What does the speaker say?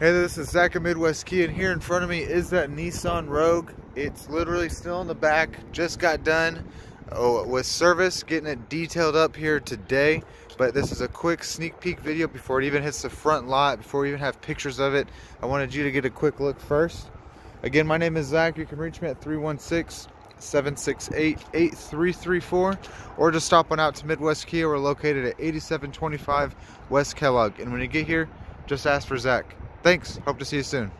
Hey, this is Zach of Midwest Kia, and here in front of me is that Nissan Rogue. It's literally still in the back, just got done oh, with service, getting it detailed up here today. But this is a quick sneak peek video before it even hits the front lot, before we even have pictures of it. I wanted you to get a quick look first. Again, my name is Zach. You can reach me at 316 768 8334 or just stop on out to Midwest Kia. We're located at 8725 West Kellogg. And when you get here, just ask for Zach. Thanks. Hope to see you soon.